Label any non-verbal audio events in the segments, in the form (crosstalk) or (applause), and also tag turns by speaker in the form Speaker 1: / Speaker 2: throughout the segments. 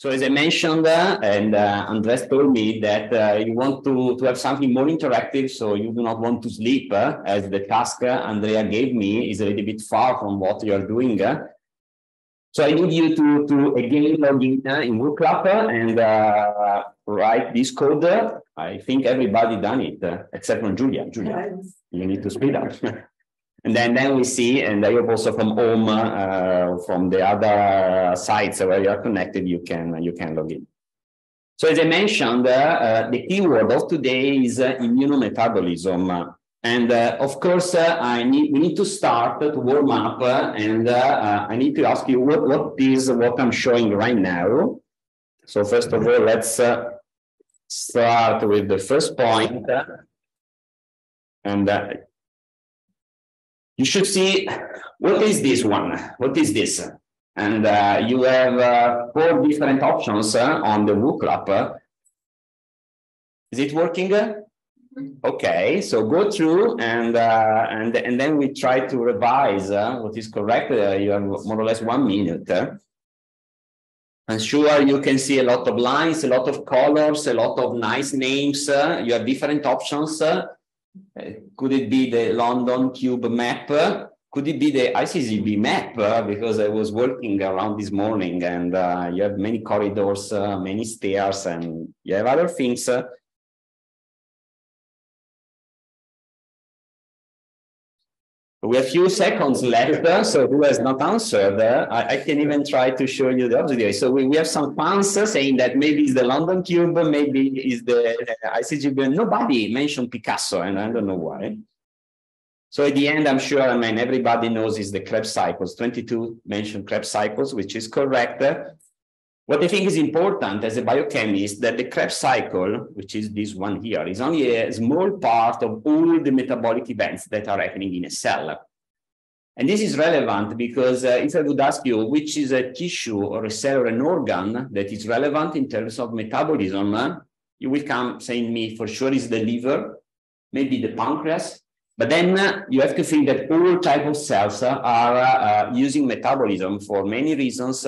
Speaker 1: So as I mentioned, uh, and uh, Andres told me that uh, you want to, to have something more interactive, so you do not want to sleep, uh, as the task uh, Andrea gave me is a little bit far from what you are doing. Uh. So I need you to, to again log in in WooClap and write this code. I think everybody done it, except from Julia. Julia, you need to speed up. (laughs) And then, then we see, and I hope also from home, uh, from the other sites where you are connected, you can, you can log in. So as I mentioned, uh, uh, the keyword of today is uh, immunometabolism. And uh, of course, uh, I need, we need to start to warm up and I need to ask you what, what is what I'm showing right now. So first of all, let's start with the first point. And you should see what is this one? What is this? And uh, you have uh, four different options uh, on the WooClap. Is it working? Okay, so go through and uh, and and then we try to revise uh, what is correct. Uh, you have more or less one minute. And sure, you can see a lot of lines, a lot of colors, a lot of nice names. you have different options. Uh, could it be the London Tube map? Could it be the ICGEB map? Because I was working around this morning and uh, you have many corridors, uh, many stairs, and you have other things We have few seconds left, uh, so who has not answered? Uh, I, I, can even try to show you the opposite. So we, we have some fans uh, saying that maybe it's the London Tube, maybe is the ICGEB. Nobody mentioned Picasso, and I don't know why. So at the end, I'm sure, I mean, everybody knows is the Krebs cycles. 22 mentioned Krebs cycles, which is correct. What I think is important as a biochemist that the Krebs cycle, which is this one here, is only a small part of all the metabolic events that are happening in a cell. And this is relevant because uh, if I would ask you which is a tissue or a cell or an organ that is relevant in terms of metabolism, uh, you will come saying me for sure is the liver, maybe the pancreas. But then uh, you have to think that all type of cells uh, are uh, using metabolism for many reasons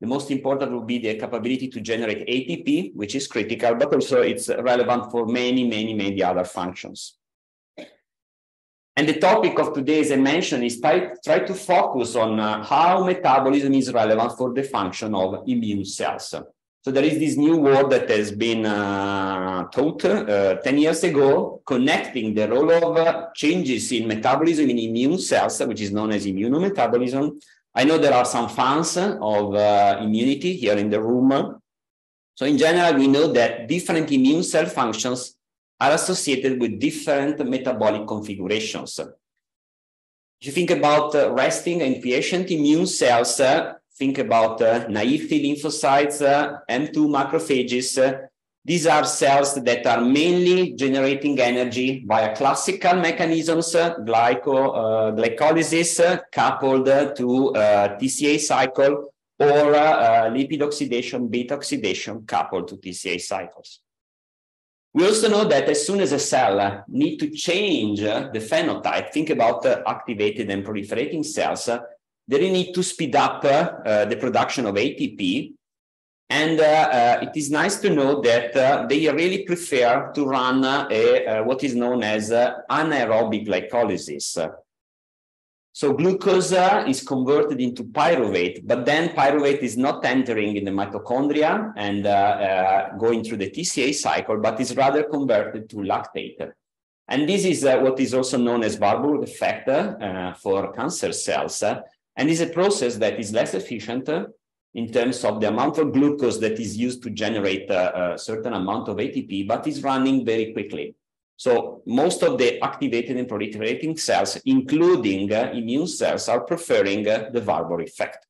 Speaker 1: the most important will be the capability to generate ATP, which is critical, but also it's relevant for many, many, many other functions. And the topic of today, as I mentioned, is try, try to focus on uh, how metabolism is relevant for the function of immune cells. So there is this new word that has been uh, taught uh, 10 years ago, connecting the role of uh, changes in metabolism in immune cells, which is known as immunometabolism, I know there are some fans of uh, immunity here in the room. So in general, we know that different immune cell functions are associated with different metabolic configurations. If you think about uh, resting and quiescent immune cells, uh, think about uh, naive T lymphocytes, uh, M2 macrophages, uh, these are cells that are mainly generating energy via classical mechanisms, glyco, uh, glycolysis coupled to uh, TCA cycle or uh, lipid oxidation, beta oxidation coupled to TCA cycles. We also know that as soon as a cell need to change the phenotype, think about activated and proliferating cells, they need to speed up uh, the production of ATP and uh, uh, it is nice to know that uh, they really prefer to run a, what is known as anaerobic glycolysis. So glucose is converted into pyruvate, but then pyruvate is not entering in the mitochondria and uh, uh, going through the TCA cycle, but is rather converted to lactate. And this is uh, what is also known as Warburg effect for cancer cells. and is a process that is less efficient in terms of the amount of glucose that is used to generate a, a certain amount of ATP, but is running very quickly. So most of the activated and proliferating cells, including uh, immune cells, are preferring uh, the Warburg effect.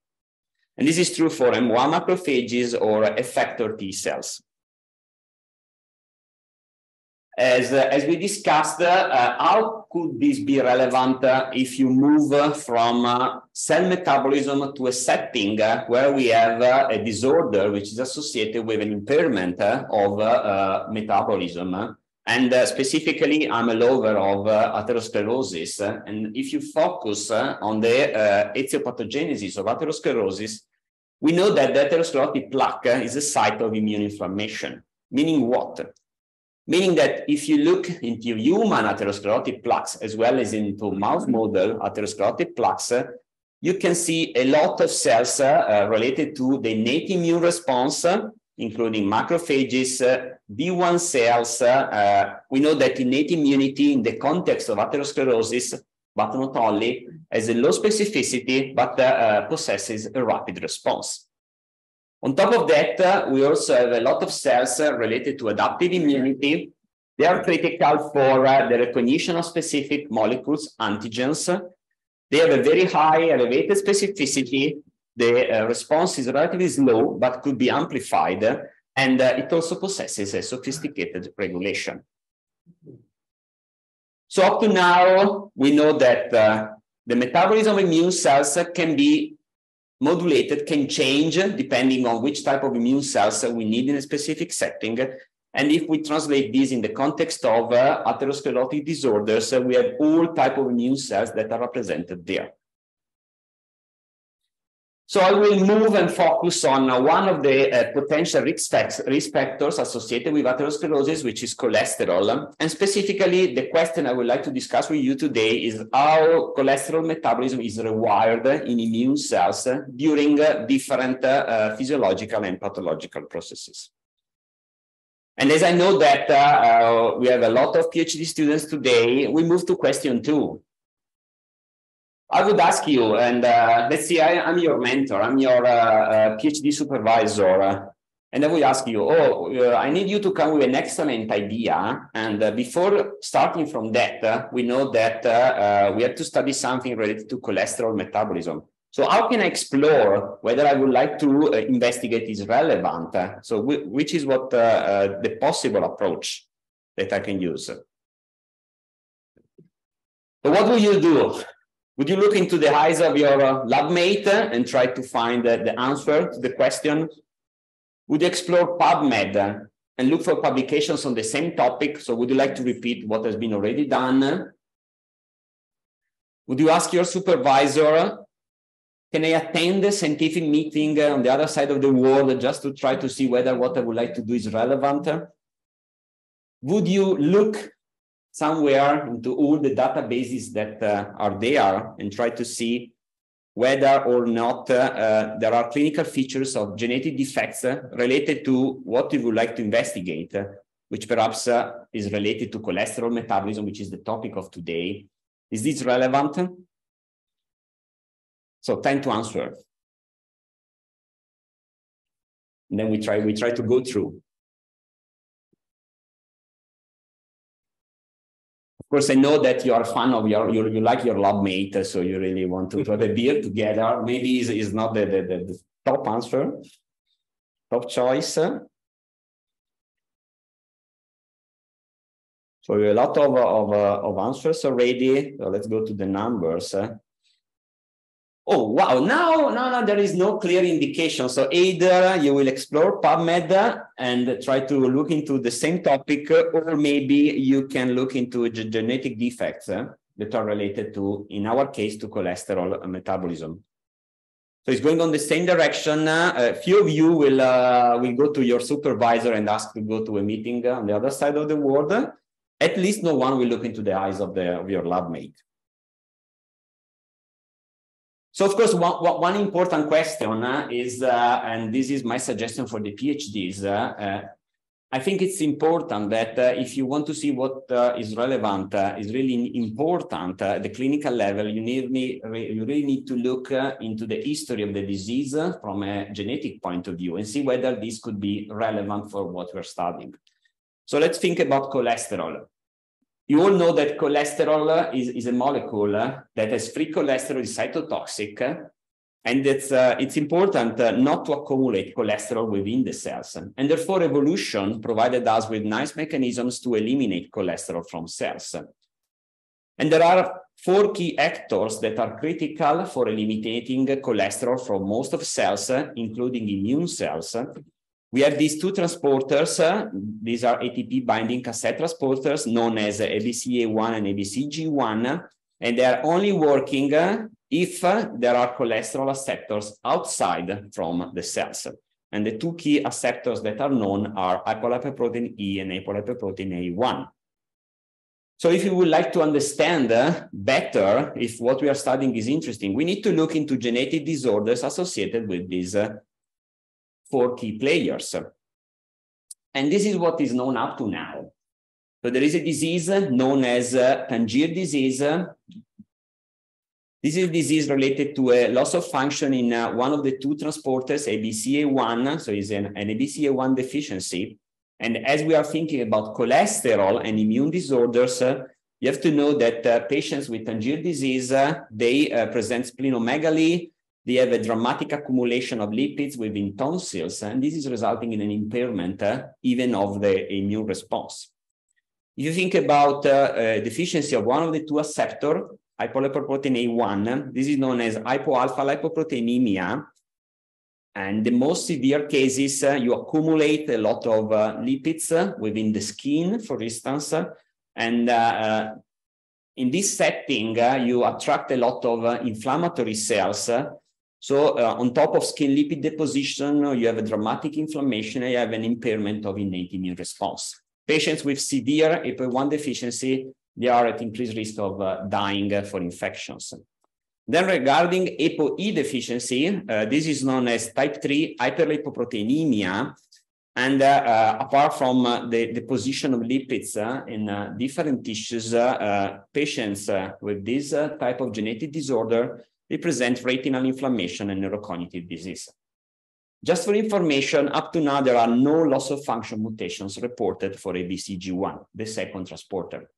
Speaker 1: And this is true for M1 macrophages or effector T cells as, uh, as we discussed, uh, how could this be relevant uh, if you move from uh, cell metabolism to a setting uh, where we have uh, a disorder which is associated with an impairment of metabolism? And specifically, I'm a lover of atherosclerosis. And if you focus on the etiopathogenesis of atherosclerosis, we know that the atherosclerotic plaque is a site of immune inflammation. Meaning what? Meaning that if you look into human atherosclerotic plaques as well as into mouse model atherosclerotic plaques, you can see a lot of cells uh, related to the innate immune response, including macrophages, uh, B1 cells. Uh, we know that innate immunity in the context of atherosclerosis, but not only, has a low specificity, but uh, possesses a rapid response. On top of that, we also have a lot of cells uh, related to adaptive immunity. They are critical for uh, the recognition of specific molecules, antigens. They have a very high elevated specificity. The uh, response is relatively slow, but could be amplified. And it also possesses a sophisticated regulation. So up to now, we know that uh, the metabolism of immune cells can be modulated can change depending on which type of immune cells we need in a specific setting. And if we translate this in the context of uh, atherosclerotic disorders, uh, we have all type of immune cells that are represented there. So I will move and focus on uh, one of the uh, potential risk, factors associated with atherosclerosis, which is cholesterol. And specifically, the question I would like to discuss with you today is how cholesterol metabolism is rewired in immune cells during uh, different uh, physiological and pathological processes. And as I know that uh, uh, we have a lot of PhD students today, we move to question two. I would ask you, and uh, let's see, I, am your mentor, I'm your uh, uh, PhD supervisor, and I will ask you, oh, uh, I need you to come with an excellent idea. And uh, before starting from that, we know that we have to study something related to cholesterol metabolism. So how can I explore whether I would like to investigate is relevant? so which is what the possible approach that I can use. So what will you do? Would you look into the eyes of your uh, lab mate and try to find uh, the answer to the question? Would you explore PubMed and look for publications on the same topic? So would you like to repeat what has been already done? Would you ask your supervisor, can I attend a scientific meeting on the other side of the world just to try to see whether what I would like to do is relevant? Would you look somewhere into all the databases that uh, are there and try to see whether or not uh, uh, there are clinical features of genetic defects related to what you would like to investigate, which perhaps is related to cholesterol metabolism, which is the topic of today. Is this relevant? So time to answer. And then we try, we try to go through. Course, I know that you are a fan of your, you, you like your lab mate, so you really want to, to have a beer together. Maybe is is not the, the, the, top answer, top choice. So a lot of, of, of answers already. So let's go to the numbers. Oh, wow. Now, now, now there is no clear indication. So either you will explore PubMed and try to look into the same topic, or maybe you can look into genetic defects uh, that are related to, in our case, to cholesterol metabolism. So it's going on the same direction. A few of you will, uh, will go to your supervisor and ask to go to a meeting on the other side of the world. At least no one will look into the eyes of, the, of your lab mate. So of course, one, one important question uh, is, uh, and this is my suggestion for the PhDs, uh, uh, I think it's important that uh, if you want to see what uh, is relevant, is really important at the clinical level, you, need, you really need to look into the history of the disease from a genetic point of view and see whether this could be relevant for what we're studying. So let's think about cholesterol. You all know that cholesterol is, is a molecule that has free cholesterol, is cytotoxic, and it's, uh, it's important uh, not to accumulate cholesterol within the cells. And therefore, evolution provided us with nice mechanisms to eliminate cholesterol from cells. And there are four key actors that are critical for eliminating cholesterol from most of cells, including immune cells, we have these two transporters. Uh, these are ATP binding cassette transporters known as ABCA1 and ABCG1, and they are only working uh, if there are cholesterol acceptors outside from the cells. And the two key acceptors that are known are apolipoprotein E and apolipoprotein A1. So if you would like to understand uh, better if what we are studying is interesting, we need to look into genetic disorders associated with these uh, four key players. And this is what is known up to now. So there is a disease known as uh, Tangier disease. This is a disease related to a loss of function in uh, one of the two transporters, ABCA1, so it's an, an ABCA1 deficiency. And as we are thinking about cholesterol and immune disorders, uh, you have to know that uh, patients with Tangier disease, uh, they uh, present splenomegaly, they have a dramatic accumulation of lipids within tonsils, and this is resulting in an impairment uh, even of the immune response. If you think about uh, deficiency of one of the two acceptor, apolipoprotein A1, this is known as hypoalpha lipoproteinemia, and the most severe cases, uh, you accumulate a lot of uh, lipids uh, within the skin, for instance, and in this setting, you attract a lot of inflammatory cells so uh, on top of skin lipid deposition, you have a dramatic inflammation and you have an impairment of innate immune response. Patients with severe APO1 deficiency, they are at increased risk of uh, dying for infections. Then regarding ApoE deficiency, uh, this is known as type 3 hyperlipoproteinemia. And uh, uh, apart from uh, the deposition of lipids uh, in uh, different tissues, patients with this type of genetic disorder, they present retinal inflammation and neurocognitive disease. Just for information, up to now, there are no loss of function mutations reported for ABCG1, the second transporter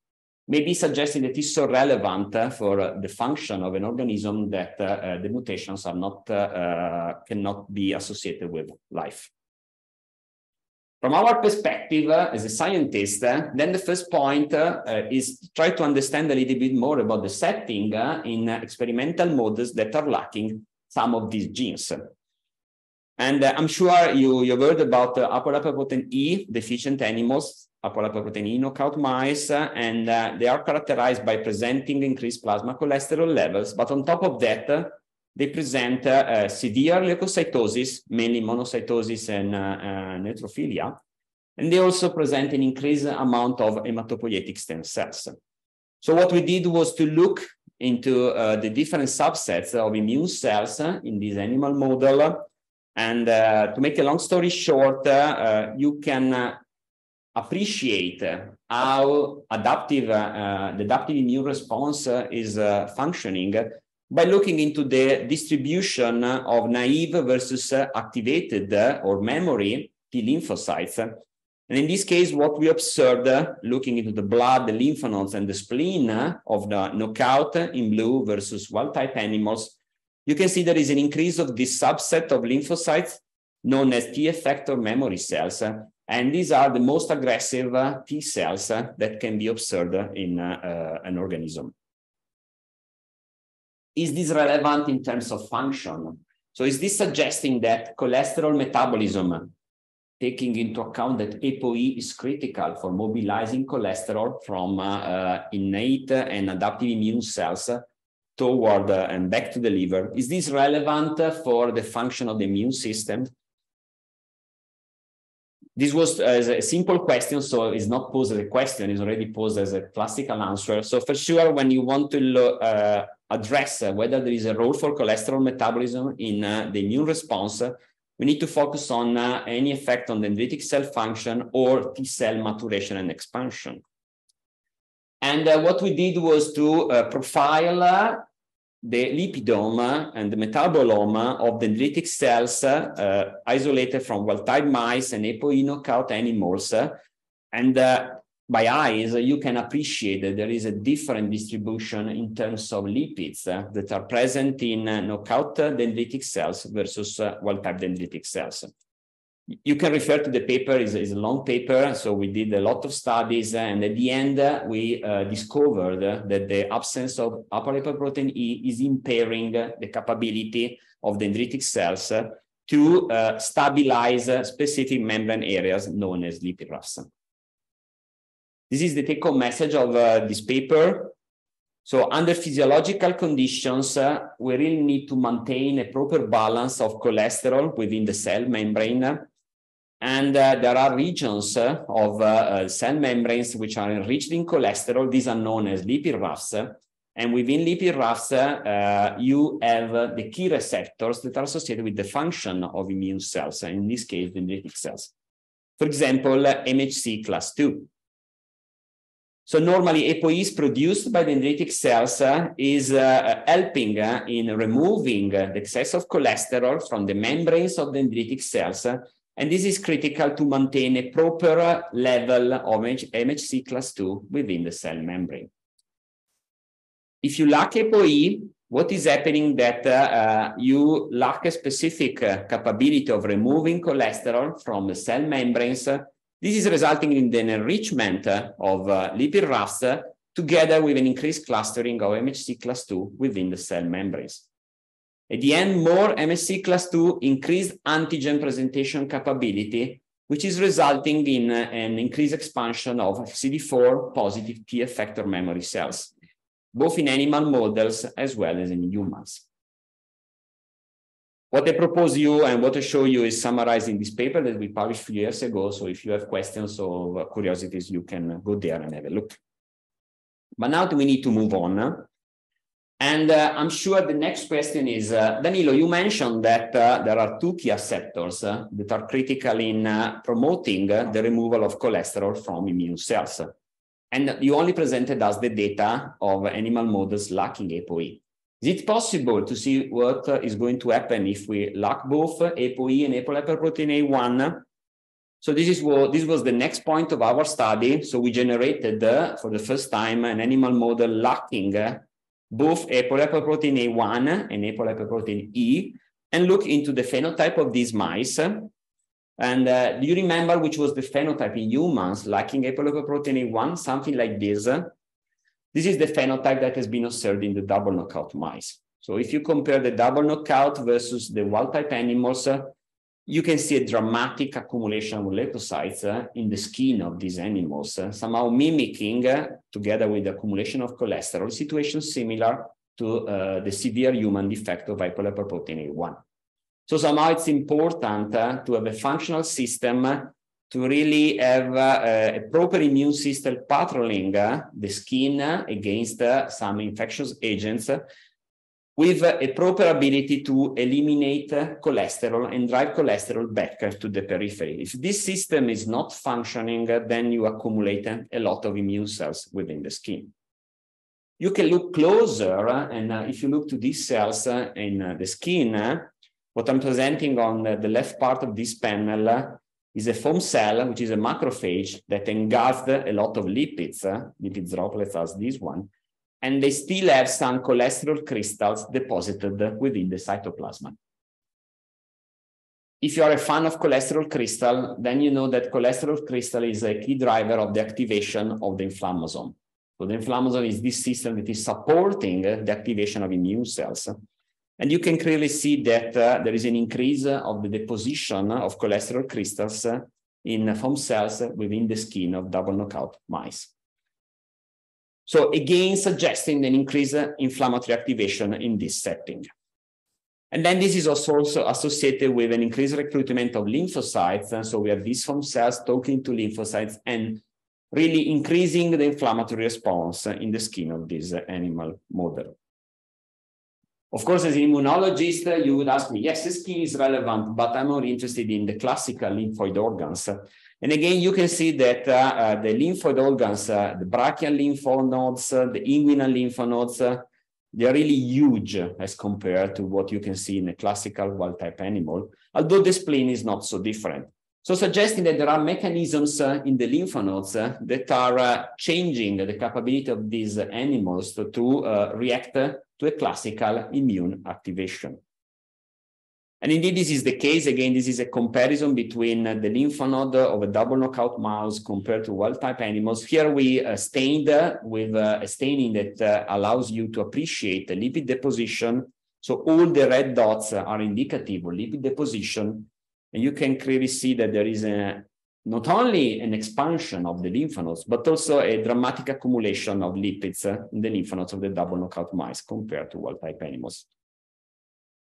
Speaker 1: maybe suggesting that it's so relevant uh, for uh, the function of an organism that uh, the mutations are not cannot be associated with life. From our perspective uh, as a scientist, uh, then the first point uh, is to try to understand a little bit more about the setting in experimental models that are lacking some of these genes. And I'm sure you, you've heard about uh, apolipoprotein E deficient animals apolipoprotein E knockout mice, and uh, they are characterized by presenting increased plasma cholesterol levels. But on top of that, uh, they present uh, severe leukocytosis, mainly monocytosis and neutrophilia. And they also present an increased amount of hematopoietic stem cells. So what we did was to look into uh, the different subsets of immune cells uh, in this animal model. And uh, to make a long story short, you can appreciate how adaptive uh, the adaptive immune response uh, is uh, functioning by looking into the distribution of naive versus activated or memory T lymphocytes. And in this case, what we observed, looking into the blood, the lymph nodes, and the spleen of the knockout in blue versus wild-type animals, you can see there is an increase of this subset of lymphocytes known as T effector memory cells, and these are the most aggressive uh, T cells uh, that can be observed in uh, an organism. Is this relevant in terms of function? So is this suggesting that cholesterol metabolism, taking into account that ApoE is critical for mobilizing cholesterol from uh, innate and adaptive immune cells toward uh, and back to the liver, is this relevant for the function of the immune system? This was as a simple question, so it's not posed as a question, it's already posed as a classical answer. So for sure, when you want to uh, address uh, whether there is a role for cholesterol metabolism in uh, the immune response, we need to focus on uh, any effect on dendritic cell function or T cell maturation and expansion. And uh, what we did was to uh, profile the lipidome and the metabolome of dendritic cells uh, isolated from wild-type mice and ApoE knockout animals. and uh, by eyes, you can appreciate that there is a different distribution in terms of lipids uh, that are present in uh, knockout dendritic cells versus wild-type dendritic cells you can refer to the paper is is a long paper so we did a lot of studies and at the end we uh, discovered that the absence of apolipoprotein e is impairing the capability of dendritic cells to uh, stabilize specific membrane areas known as lipid rafts. This is the take-home message of uh, this paper. So under physiological conditions, uh, we really need to maintain a proper balance of cholesterol within the cell membrane. And uh, there are regions uh, of uh, uh, cell membranes which are enriched in cholesterol. These are known as lipid rafts. And within lipid rafts, uh, you have the key receptors that are associated with the function of immune cells, in this case, dendritic cells. For example, MHC class 2. So normally ApoE produced by dendritic cells uh, is uh, helping uh, in removing the excess of cholesterol from the membranes of dendritic cells. And this is critical to maintain a proper level of MHC class 2 within the cell membrane. If you lack ApoE, what is happening that uh, you lack a specific uh, capability of removing cholesterol from the cell membranes this is resulting in the enrichment of uh, lipid rafts together with an increased clustering of MHC class 2 within the cell membranes. At the end, more MHC class 2 increased antigen presentation capability, which is resulting in uh, an increased expansion of CD4 positive T effector memory cells, both in animal models as well as in humans. What I propose you and what I show you is summarized in this paper that we published a few years ago. So if you have questions or curiosities, you can go there and have a look. But now we need to move on. And uh, I'm sure the next question is, uh, Danilo, you mentioned that uh, there are two key receptors uh, that are critical in uh, promoting uh, the removal of cholesterol from immune cells. And you only presented us the data of animal models lacking ApoE. Is it possible to see what is going to happen if we lack both ApoE and apolipoprotein A1? So this is what this was the next point of our study. So we generated for the first time an animal model lacking both apolipoprotein A1 and apolipoprotein E and look into the phenotype of these mice. And uh, do you remember which was the phenotype in humans lacking apolipoprotein A1? Something like this. This is the phenotype that has been observed in the double knockout mice. So if you compare the double knockout versus the wild type animals, uh, you can see a dramatic accumulation of leukocytes uh, in the skin of these animals, uh, somehow mimicking, uh, together with the accumulation of cholesterol, situation similar to uh, the severe human defect of apolipoprotein A1. So somehow it's important uh, to have a functional system to really have uh, a proper immune system patrolling uh, the skin against uh, some infectious agents with a proper ability to eliminate cholesterol and drive cholesterol back to the periphery. If this system is not functioning, then you accumulate a lot of immune cells within the skin. You can look closer, and uh, if you look to these cells uh, in uh, the skin, what I'm presenting on the left part of this panel is a foam cell, which is a macrophage that engulfed a lot of lipids, lipid droplets as this one, and they still have some cholesterol crystals deposited within the cytoplasm. If you are a fan of cholesterol crystal, then you know that cholesterol crystal is a key driver of the activation of the inflammasome. So the inflammasome is this system that is supporting the activation of immune cells. And you can clearly see that uh, there is an increase of the deposition of cholesterol crystals in foam cells within the skin of double knockout mice. So again, suggesting an increased inflammatory activation in this setting. And then this is also, associated with an increased recruitment of lymphocytes. And so we have these foam cells talking to lymphocytes and really increasing the inflammatory response in the skin of this animal model. Of course, as an immunologist, you would ask me, yes, the skin is relevant, but I'm more interested in the classical lymphoid organs. And again, you can see that uh, uh, the lymphoid organs, uh, the brachial lymph nodes, uh, the inguinal lymph nodes, uh, they are really huge as compared to what you can see in a classical wild type animal, although the spleen is not so different. So suggesting that there are mechanisms uh, in the lymph nodes that are changing the capability of these animals to, to react to a classical immune activation. And indeed, this is the case. Again, this is a comparison between the lymph node of a double knockout mouse compared to wild type animals. Here we uh, stained with uh, a staining that uh, allows you to appreciate the lipid deposition. So all the red dots are indicative of lipid deposition. And you can clearly see that there is a, not only an expansion of the lymph nodes, but also a dramatic accumulation of lipids in the lymph nodes of the double knockout mice compared to wild type animals.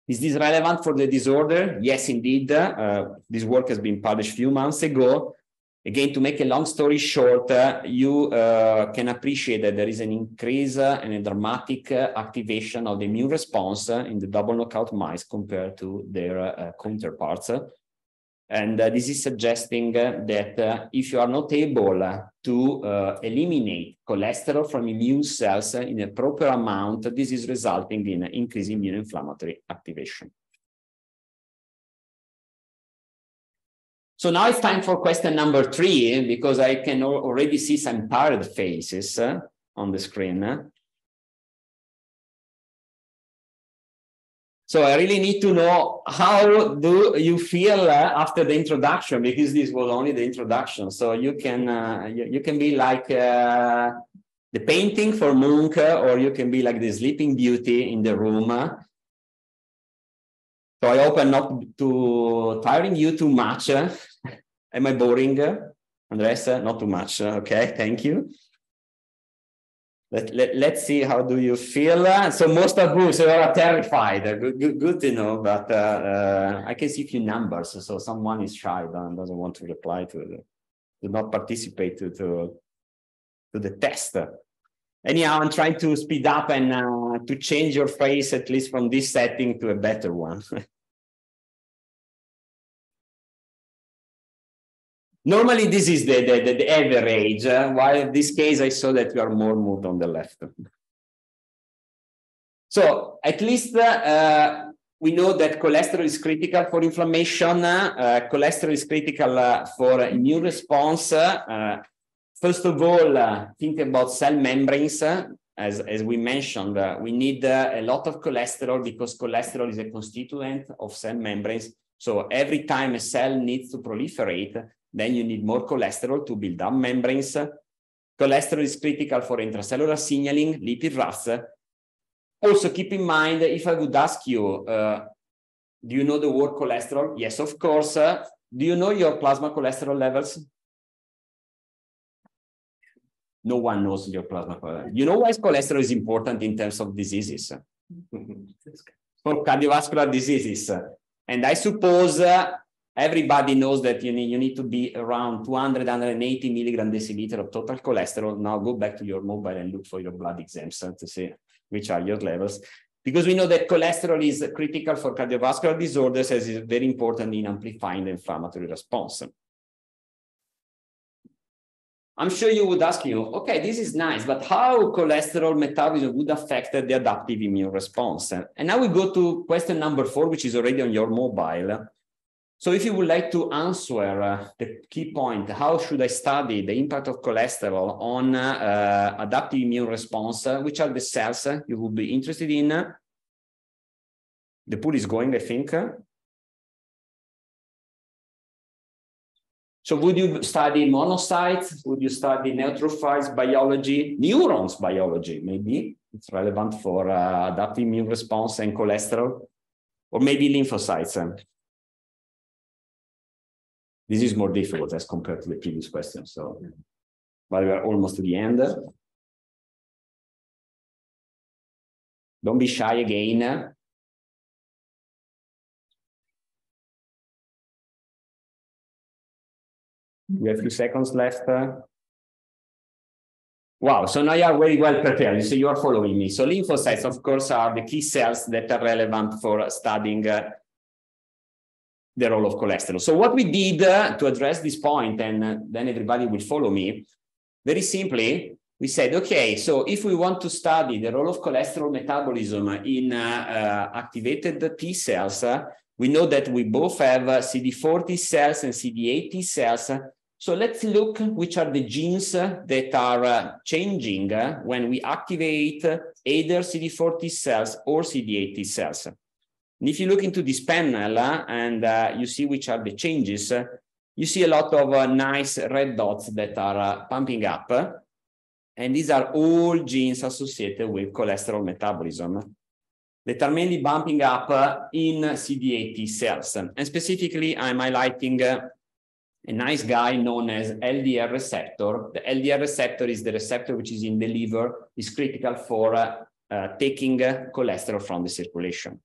Speaker 1: Is this relevant for the disorder? Yes, indeed. Uh, this work has been published a few months ago. Again, to make a long story short, uh, you uh, can appreciate that there is an increase and a dramatic activation of the immune response in the double knockout mice compared to their counterparts. And uh, this is suggesting uh, that uh, if you are not able to eliminate cholesterol from immune cells in a proper amount, this is resulting in increased immune inflammatory activation. So now it's time for question number three, because I can already see some tired faces on the screen. So I really need to know how do you feel uh, after the introduction because this was only the introduction. So you can uh, you, you, can be like uh, the painting for Munch, or you can be like the Sleeping Beauty in the room. So I hope I'm not too tiring you too much. (laughs) Am I boring, Andres? Not too much. Okay, thank you. Let, let, let's see how do you feel? So most of you so are terrified. Good, good, good to know but uh, uh, i can see few numbers so someone is shy and doesn't want to reply to the, to not participate to, to to the test. Anyhow i'm trying to speed up and uh, to change your face at least from this setting to a better one (laughs) Normally, this is the, the, the, the average, uh, while in this case, I saw that you are more moved on the left. So at least uh, we know that cholesterol is critical for inflammation. Uh, cholesterol is critical uh, for immune response. Uh, first of all, uh, think about cell membranes. As, as we mentioned, we need a lot of cholesterol because cholesterol is a constituent of cell membranes. So every time a cell needs to proliferate, then you need more cholesterol to build up membranes. Cholesterol is critical for intracellular signaling, lipid rafts. Also, keep in mind, if I would ask you, uh, do you know the word cholesterol? Yes, of course. Uh, do you know your plasma cholesterol levels? No one knows your plasma cholesterol. You know why cholesterol is important in terms of diseases? (laughs) for cardiovascular diseases. And I suppose uh, Everybody knows that you need, you need to be around 200, 180 milligram deciliter of total cholesterol. Now go back to your mobile and look for your blood exams eh, to see which are your levels. Because we know that cholesterol is critical for cardiovascular disorders as is very important in amplifying the inflammatory response. I'm sure you would ask you, okay, this is nice, but how cholesterol metabolism would affect the adaptive immune response? And now we go to question number four, which is already on your mobile. So if you would like to answer uh, the key point, how should I study the impact of cholesterol on uh, adaptive immune response, uh, which are the cells you would be interested in? The pool is going, I think. So would you study monocytes? Would you study neutrophiles biology, neurons biology? Maybe it's relevant for uh, adaptive immune response and cholesterol, or maybe lymphocytes. This is more difficult as compared to the previous question. So, but we are almost to the end. Don't be shy again. We have a few seconds left. Wow, so now you are very well prepared. So you are following me. So lymphocytes, of course, are the key cells that are relevant for studying uh, the role of cholesterol. So what we did uh, to address this point, and uh, then everybody will follow me, very simply, we said, okay, so if we want to study the role of cholesterol metabolism in uh, uh activated T cells, uh, we know that we both have uh, CD4 T cells and CD8 T cells. So let's look which are the genes that are changing when we activate either CD4 T cells or CD8 T cells. And if you look into this panel uh, and uh, you see which are the changes, uh, you see a lot of uh, nice red dots that are uh, pumping up. And these are all genes associated with cholesterol metabolism that are mainly bumping up uh, in CD8 T cells. And specifically, I'm highlighting a nice guy known as LDL receptor. The LDL receptor is the receptor which is in the liver, is critical for taking cholesterol from the circulation.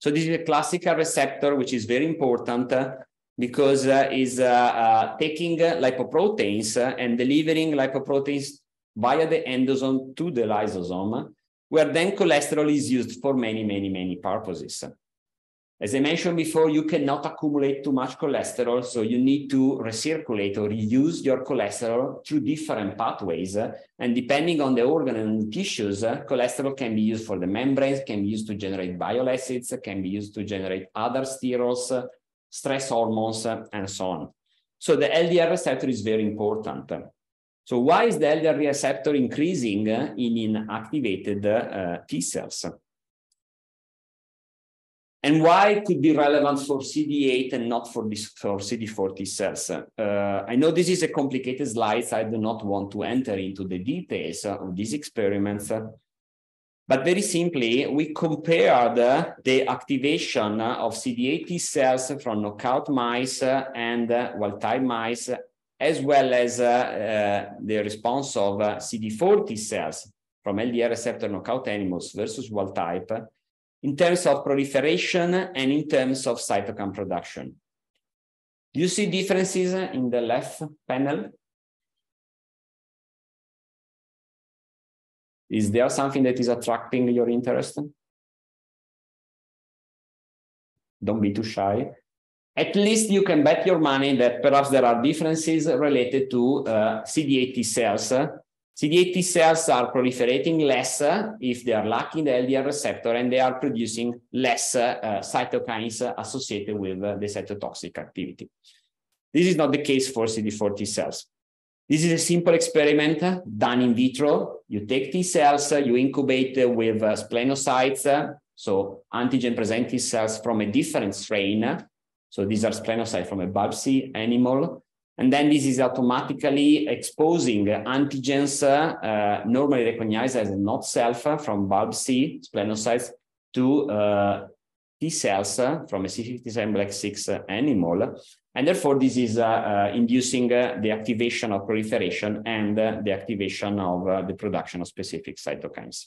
Speaker 1: So this is a classical receptor, which is very important uh, because uh, is uh, taking lipoproteins and delivering lipoproteins via the endosome to the lysosome, where then cholesterol is used for many, many, many purposes. As I mentioned before, you cannot accumulate too much cholesterol, so you need to recirculate or reuse your cholesterol through different pathways. And depending on the organ and tissues, cholesterol can be used for the membranes, can be used to generate bile acids, can be used to generate other sterols, stress hormones, and so on. So the LDL receptor is very important. So why is the LDL receptor increasing in inactivated uh, T cells? And why it could be relevant for CD8 and not for, this, for CD4 T cells? Uh, I know this is a complicated slide, so I do not want to enter into the details of these experiments. But very simply, we compared the activation of CD8 T cells from knockout mice and wild-type mice, as well as uh, uh, the response of uh, CD4 T cells from LDL receptor knockout animals versus wild-type in terms of proliferation and in terms of cytokine production. Do you see differences in the left panel? Is there something that is attracting your interest? Don't be too shy. At least you can bet your money that perhaps there are differences related to uh, CD8 T cells CD8 T cells are proliferating less if they are lacking the LDL receptor and they are producing less uh, cytokines associated with the cytotoxic activity. This is not the case for CD4 T cells. This is a simple experiment done in vitro. You take T cells, you incubate with splenocytes, so antigen-presenting cells from a different strain. So these are splenocytes from a BALB/c animal. And then this is automatically exposing antigens uh, normally recognized as not self from BALB/c splenocytes to uh, T cells from a C57 black 6 animal. And therefore, this is uh, uh inducing uh, the activation of proliferation and uh, the activation of the production of specific cytokines.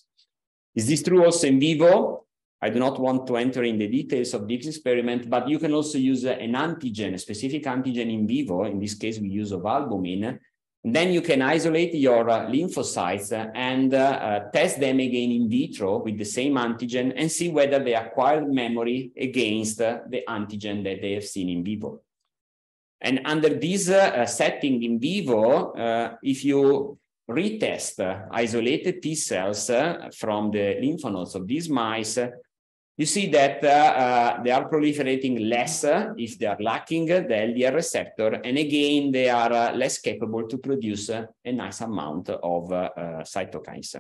Speaker 1: Is this true also in vivo? I do not want to enter in the details of this experiment, but you can also use an antigen, a specific antigen in vivo. In this case, we use ovalbumin. And then you can isolate your uh, lymphocytes and uh, uh, test them again in vitro with the same antigen and see whether they acquire memory against uh, the antigen that they have seen in vivo. And under this uh, setting in vivo, uh, if you retest isolated T cells from the lymph nodes of these mice, you see that uh, uh, they are proliferating less uh, if they are lacking the LDL receptor, and again, they are uh, less capable to produce a nice amount of uh, uh, cytokines.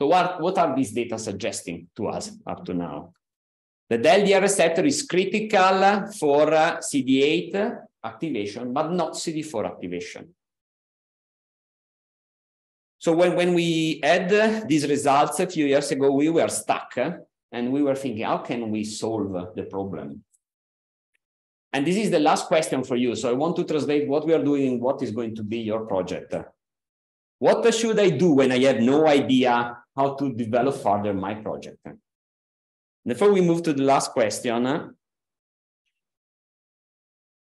Speaker 1: So what, what are these data suggesting to us up to now? The LDL receptor is critical for CD8 activation, but not CD4 activation. So when, when we had these results a few years ago, we were stuck and we were thinking, how can we solve the problem? And this is the last question for you. So I want to translate what we are doing, what is going to be your project. What should I do when I have no idea how to develop further my project? Before we move to the last question,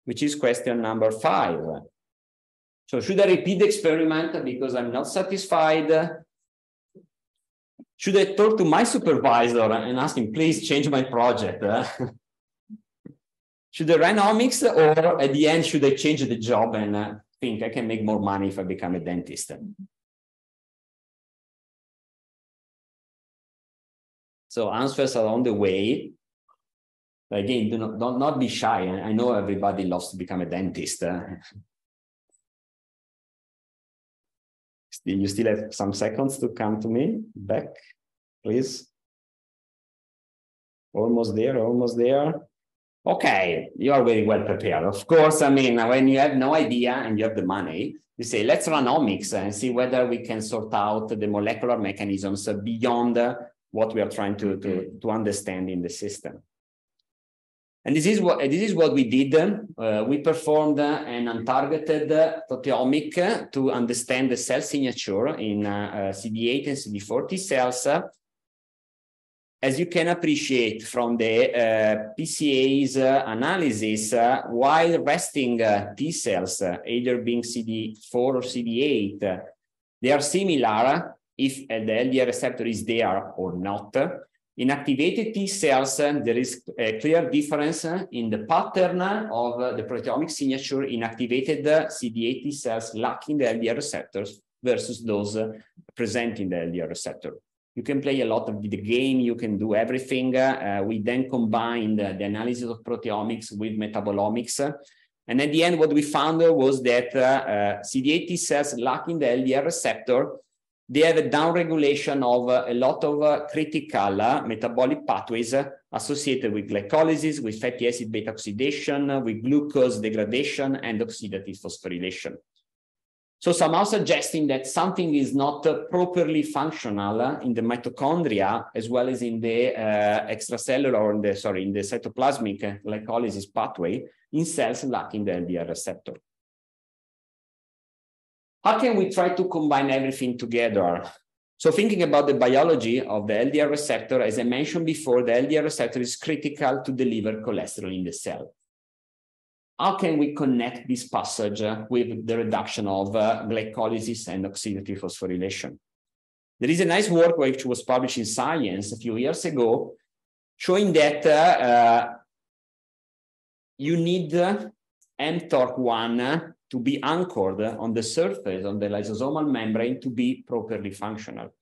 Speaker 1: which is question number five. So should I repeat the experiment because I'm not satisfied? Should I talk to my supervisor and ask him, please change my project? (laughs) should I run omics or at the end, should I change the job and uh, think I can make more money if I become a dentist? So answers are on the way. Again, do not, don't not be shy. I know everybody loves to become a dentist. (laughs) You still have some seconds to come to me back, please. Almost there, almost there. Okay, you are very well prepared. Of course, I mean, when you have no idea and you have the money, you say, let's run omics and see whether we can sort out the molecular mechanisms beyond what we are trying to, to, to understand in the system. And this is what this is what we did. Uh, we performed uh, an untargeted proteomic to understand the cell signature in uh, CD8 and CD4 T cells. As you can appreciate from the uh, PCA's uh, analysis, while resting T cells, either being CD4 or CD8, they are similar if the LDL receptor is there or not. In activated T cells, uh, there is a clear difference uh, in the pattern of uh, the proteomic signature in activated CD8 T cells lacking the LDL receptors versus those presenting the LDL receptor. You can play a lot of the game, you can do everything. Uh, we then combined the analysis of proteomics with metabolomics. And at the end, what we found was that uh, CD8 T cells lacking the LDL receptor they have a downregulation of uh, a lot of uh, critical uh, metabolic pathways associated with glycolysis, with fatty acid beta oxidation, with glucose degradation, and oxidative phosphorylation. So somehow suggesting that something is not uh, properly functional uh, in the mitochondria as well as in the uh, extracellular or in the sorry in the cytoplasmic glycolysis pathway in cells lacking the LDL receptor. How can we try to combine everything together? So thinking about the biology of the LDL receptor, as I mentioned before, the LDL receptor is critical to deliver cholesterol in the cell. How can we connect this passage with the reduction of uh, glycolysis and oxidative phosphorylation? There is a nice work which was published in Science a few years ago, showing that uh, uh, you need mTORC1 to be anchored on the surface on the lysosomal membrane to be properly functional.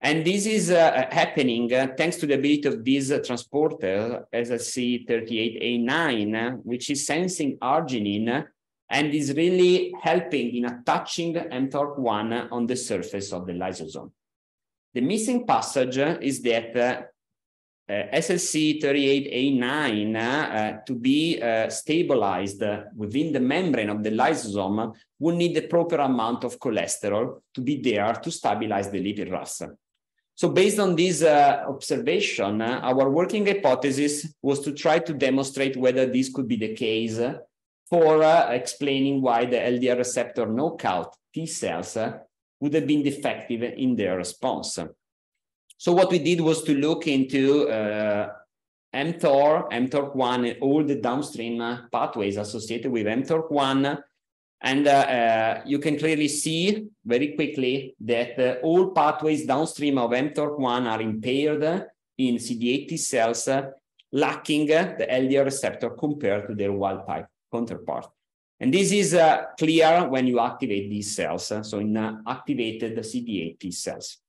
Speaker 1: And this is uh, happening uh, thanks to the ability of this uh, transporter, SLC38A9, which is sensing arginine and is really helping in attaching mTORC1 on the surface of the lysosome. The missing passage is that uh, uh, SLC38A9 uh, to be uh, stabilized within the membrane of the lysosome will need the proper amount of cholesterol to be there to stabilize the lipid rafts. So based on this uh, observation, uh, our working hypothesis was to try to demonstrate whether this could be the case for uh, explaining why the LDL receptor knockout T cells would have been defective in their response. So what we did was to look into uh, mTOR, mTORC1, all the downstream uh, pathways associated with mTORC1. And uh, uh, you can clearly see very quickly that uh, all pathways downstream of mTORC1 are impaired in CD8 T cells, uh, lacking the LDL receptor compared to their wild type counterpart. And this is clear when you activate these cells, so in activated CD8 T cells.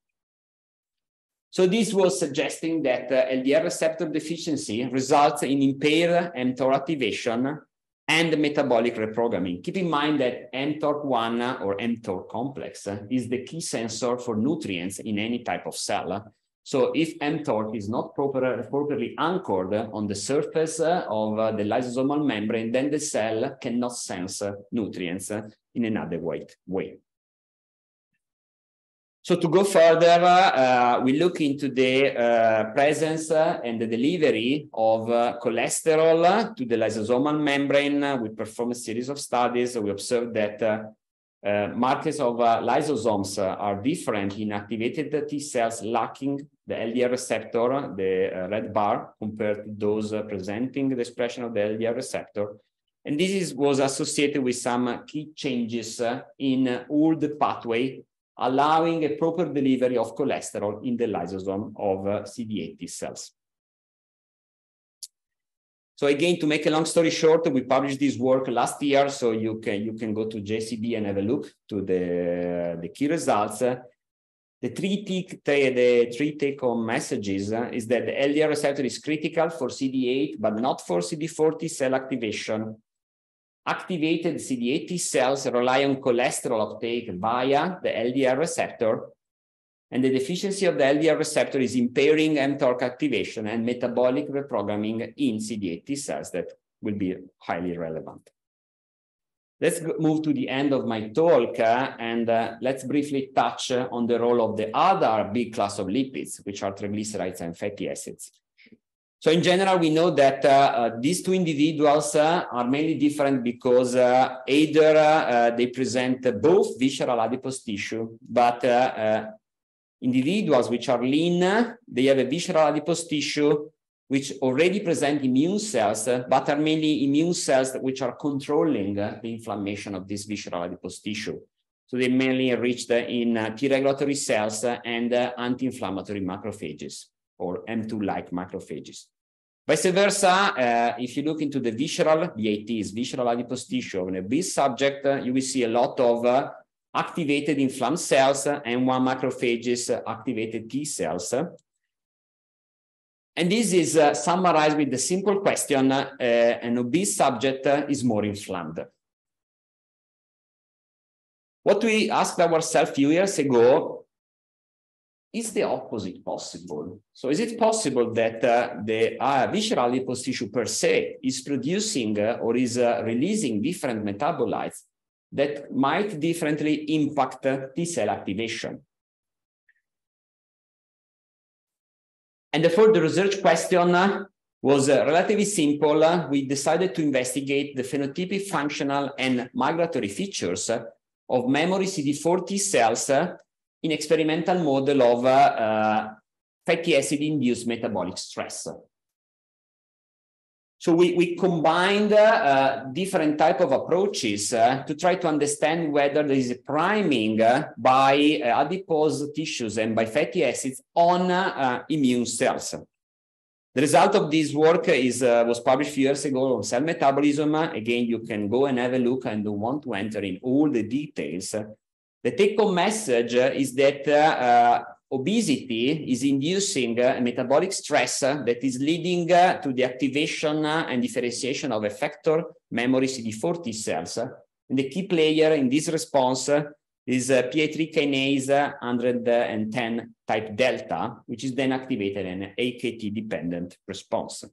Speaker 1: So this was suggesting that uh, LDL receptor deficiency results in impaired mTOR activation and metabolic reprogramming. Keep in mind that mTOR1 or mTOR complex is the key sensor for nutrients in any type of cell. So if mTOR is not proper, properly anchored on the surface of uh, the lysosomal membrane, then the cell cannot sense nutrients in another way. So to go further, uh, we look into the uh, presence and the delivery of uh, cholesterol to the lysosomal membrane. We perform a series of studies. We observed that uh, uh, markers of uh, lysosomes are different in activated T cells lacking the LDL receptor, the red bar, compared to those presenting the expression of the LDL receptor. And this is, was associated with some key changes in all the pathway allowing a proper delivery of cholesterol in the lysosome of uh, CD8 T cells. So again, to make a long story short, we published this work last year, so you can you can go to JCB and have a look to the, the key results. The three, take, the three take-home messages is that the LDL receptor is critical for CD8, but not for CD4 T cell activation activated CD8 T cells rely on cholesterol uptake via the LDL receptor, and the deficiency of the LDL receptor is impairing mTORC activation and metabolic reprogramming in CD8 T cells that will be highly relevant. Let's move to the end of my talk uh, and uh, let's briefly touch uh, on the role of the other big class of lipids, which are triglycerides and fatty acids. So in general, we know that uh, uh, these two individuals uh, are mainly different because uh, either uh, they present both visceral adipose tissue, but uh, individuals which are lean, they have a visceral adipose tissue which already present immune cells, but are mainly immune cells which are controlling the inflammation of this visceral adipose tissue. So they are mainly enriched in T regulatory cells and anti-inflammatory macrophages or M2-like macrophages. Vice versa, uh, if you look into the visceral VATs, visceral adipose tissue of an obese subject, uh, you will see a lot of uh, activated inflamed cells and one macrophages activated T cells. And this is uh, summarized with the simple question, uh, an obese subject is more inflamed. What we asked ourselves a few years ago is the opposite possible? So is it possible that uh, the uh, visceral adipose tissue per se is producing uh, or is uh, releasing different metabolites that might differently impact T cell activation? And therefore, the research question uh, was uh, relatively simple. we decided to investigate the phenotypic, functional, and migratory features of memory CD4 T cells in experimental model of uh, fatty acid induced metabolic stress. So we, we combined uh, different type of approaches uh, to try to understand whether there is a priming uh, by adipose tissues and by fatty acids on uh, immune cells. The result of this work is uh, was published a few years ago on cell metabolism. Again, you can go and have a look and don't want to enter in all the details. The take-home message is that uh, uh, obesity is inducing a metabolic stress that is leading uh, to the activation and differentiation of effector memory CD4 T cells. And the key player in this response is uh, PI3 kinase 110 type delta, which is then activated in an AKT dependent response.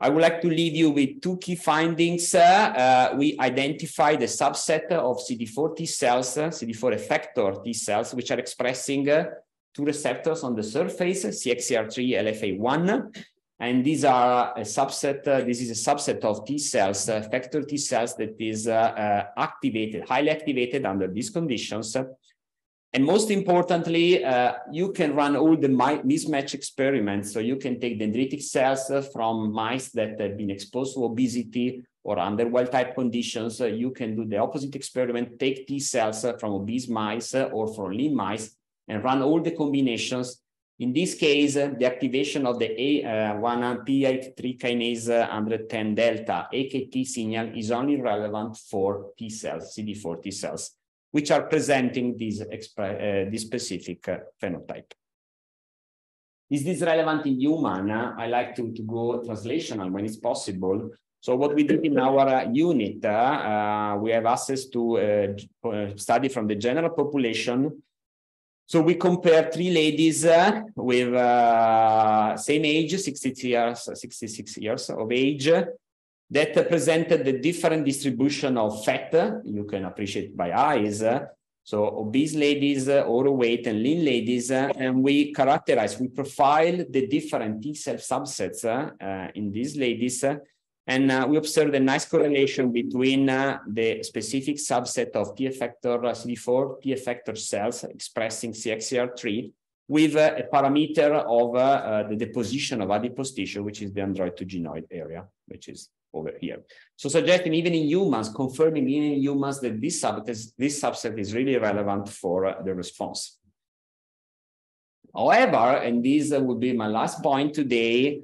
Speaker 1: I would like to leave you with two key findings. Uh, uh, we identified a subset of CD4 T cells, uh, CD4 effector T cells, which are expressing uh, two receptors on the surface, CXCR3, LFA1. And these are a subset, uh, this is a subset of T cells, effector T cells that is activated, highly activated under these conditions. And most importantly, uh, you can run all the mismatch experiments. So you can take dendritic cells uh, from mice that have been exposed to obesity or under wild type conditions. Uh, you can do the opposite experiment, take T cells uh, from obese mice or from lean mice and run all the combinations. In this case, the activation of the A1 PI3 kinase 110 delta AKT signal is only relevant for T cells, CD4 T cells which are presenting this, uh, this specific uh, phenotype. Is this relevant in human? Uh, I like to, to go translational when it's possible. So what we did in our uh, unit, uh, uh, we have access to study from the general population. So we compare three ladies with same age, 66 years, 66 years of age, that presented the different distribution of fat you can appreciate by eyes. So obese ladies, overweight and lean ladies, and we characterize, we profile the different T cell subsets uh, in these ladies. And uh, we observed a nice correlation between uh, the specific subset of T effector CD4 T effector cells expressing CXCR3 with uh, a parameter of uh, uh, the deposition of adipose tissue, which is the android to gynoid area, which is over here. So suggesting even in humans, confirming in humans that this subset is, this subset is really relevant for uh, the response. However, and this uh, would be my last point today,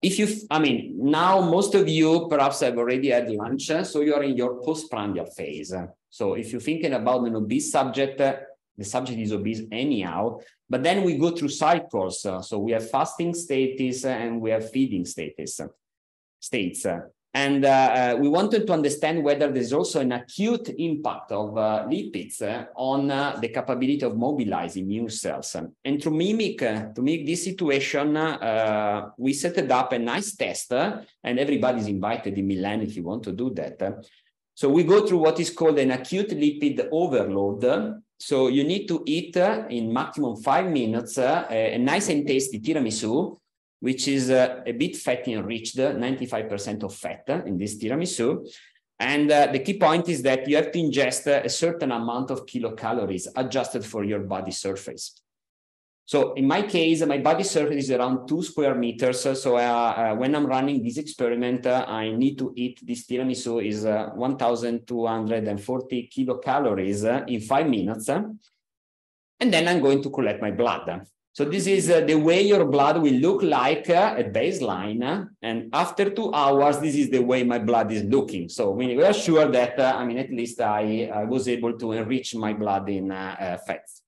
Speaker 1: if you, I mean, now most of you perhaps have already had lunch, so you're in your postprandial phase. So if you're thinking about an obese subject, the subject is obese anyhow, but then we go through cycles. so we have fasting status and we have feeding status states. And uh, uh, we wanted to understand whether there's also an acute impact of uh, lipids uh, on uh, the capability of mobilizing immune cells. And to mimic, uh, to mimic this situation, we set up a nice test, and everybody's invited in Milan if you want to do that. So we go through what is called an acute lipid overload. So you need to eat in maximum five minutes a nice and tasty tiramisu which is uh, a bit fat enriched, 95% of fat in this tiramisu. And uh, the key point is that you have to ingest a certain amount of kilocalories adjusted for your body surface. So in my case, my body surface is around two square meters. So uh, uh, when I'm running this experiment, uh, I need to eat this tiramisu is uh, 1,240 kilocalories uh, in five minutes. and then I'm going to collect my blood. So this is uh, the way your blood will look like uh, at baseline. and after two hours, this is the way my blood is looking. So we, we are sure that, uh, I mean, at least I, I, was able to enrich my blood in uh, fats.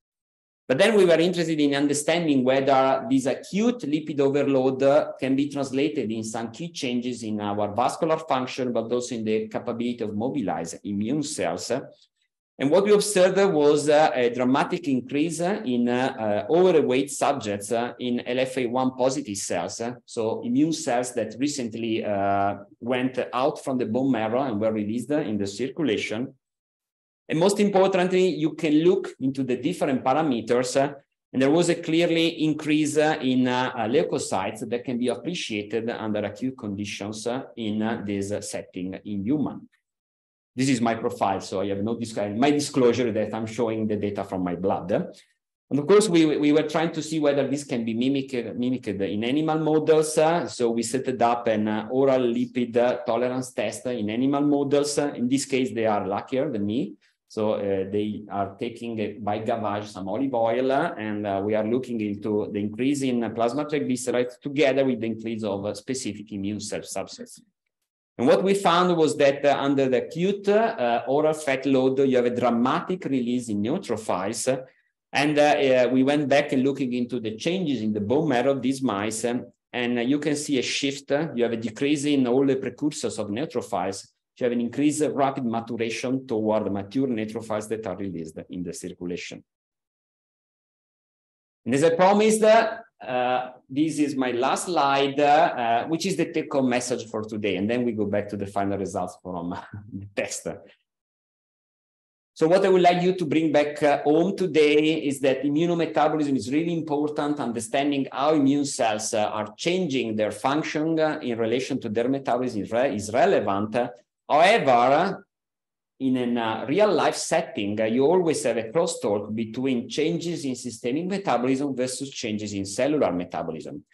Speaker 1: But then we were interested in understanding whether this acute lipid overload can be translated in some key changes in our vascular function, but also in the capability of mobilize immune cells. And what we observed was uh, a dramatic increase in uh, overweight subjects uh, in LFA1 positive cells. Uh, so immune cells that recently uh, went out from the bone marrow and were released in the circulation. And most importantly, you can look into the different parameters uh, and there was a clearly increase in leukocytes that can be appreciated under acute conditions in this setting in human. This is my profile, so I have no disclosure, my disclosure that I'm showing the data from my blood. And of course, we, we were trying to see whether this can be mimicked, mimicked in animal models. so we set up an oral lipid tolerance test in animal models. In this case, they are luckier than me. So uh, they are taking uh, by gavage some olive oil, uh, and uh, we are looking into the increase in plasma triglycerides together with the increase of uh, specific immune cell subsets. And what we found was that uh, under the acute uh, uh, oral fat load, you have a dramatic release in neutrophils. And uh, we went back and looking into the changes in the bone marrow of these mice, um, and you can see a shift. You have a decrease in all the precursors of neutrophils, you have an increased rapid maturation toward mature neutrophils that are released in the circulation. And as I promised, uh, this is my last slide, uh, which is the take-home message for today. And then we go back to the final results from (laughs) the test. So what I would like you to bring back uh, home today is that immunometabolism is really important. Understanding how immune cells uh, are changing their function uh, in relation to their metabolism is, re is relevant. However, in a uh, real life setting, uh, you always have a crosstalk between changes in systemic metabolism versus changes in cellular metabolism.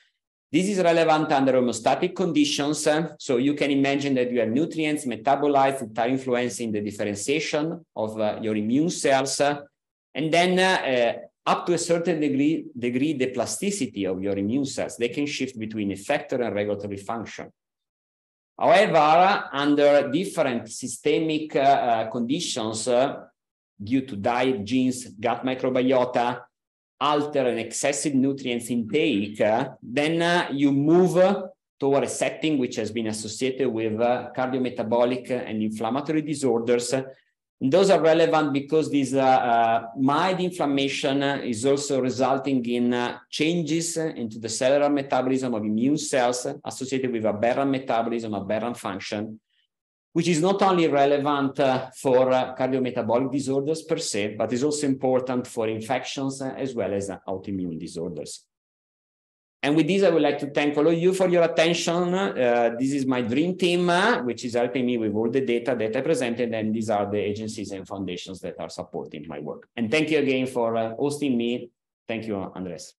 Speaker 1: This is relevant under homeostatic conditions. Uh, so you can imagine that you have nutrients, metabolites that are influencing the differentiation of uh, your immune cells. and then uh, up to a certain degree, degree, the plasticity of your immune cells, they can shift between effector and regulatory function. However, under different systemic uh, conditions uh, due to diet, genes, gut microbiota, alter and excessive nutrients intake, uh, then uh, you move toward a setting which has been associated with uh, cardiometabolic and inflammatory disorders and those are relevant because this uh, uh, mild inflammation is also resulting in uh, changes into the cellular metabolism of immune cells associated with aberrant metabolism, aberrant function, which is not only relevant uh, for uh, cardiometabolic disorders per se, but is also important for infections as well as autoimmune disorders. And with this, I would like to thank all of you for your attention. Uh, this is my dream team, uh, which is helping me with all the data that I presented. And these are the agencies and foundations that are supporting my work. And thank you again for uh, hosting me. Thank you, Andres.